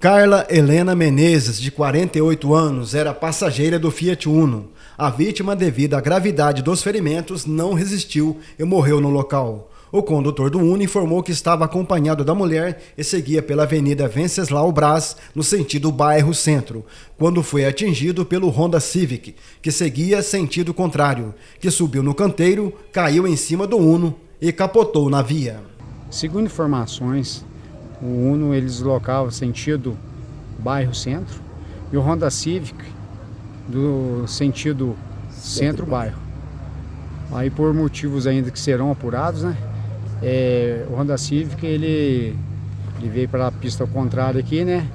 Carla Helena Menezes, de 48 anos, era passageira do Fiat Uno. A vítima, devido à gravidade dos ferimentos, não resistiu e morreu no local. O condutor do Uno informou que estava acompanhado da mulher e seguia pela Avenida Venceslau Braz, no sentido bairro Centro, quando foi atingido pelo Honda Civic, que seguia sentido contrário, que subiu no canteiro, caiu em cima do Uno e capotou na via. Segundo informações, o Uno ele deslocava sentido bairro centro e o Honda Civic do sentido centro-bairro. Aí por motivos ainda que serão apurados, né? É, o Honda Civic ele, ele veio para a pista contrária aqui, né?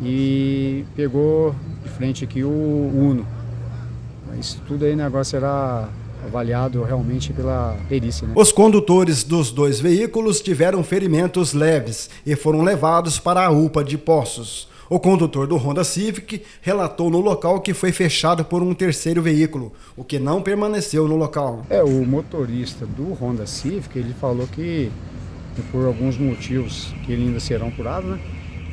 E pegou de frente aqui o Uno. Isso tudo aí negócio será avaliado realmente pela perícia. Né? Os condutores dos dois veículos tiveram ferimentos leves e foram levados para a UPA de Poços. O condutor do Honda Civic relatou no local que foi fechado por um terceiro veículo, o que não permaneceu no local. É, o motorista do Honda Civic, ele falou que por alguns motivos que ainda serão apurados, né?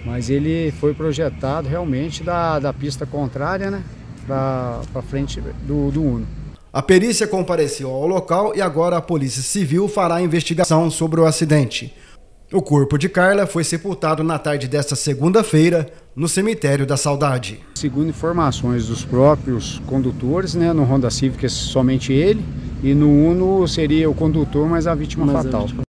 Mas ele foi projetado realmente da, da pista contrária, né? Para frente do, do Uno. A perícia compareceu ao local e agora a Polícia Civil fará a investigação sobre o acidente. O corpo de Carla foi sepultado na tarde desta segunda-feira no cemitério da Saudade. Segundo informações dos próprios condutores, né, no Honda Civic é somente ele e no Uno seria o condutor, mas a vítima mas fatal. A vítima